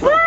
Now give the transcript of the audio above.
Bro,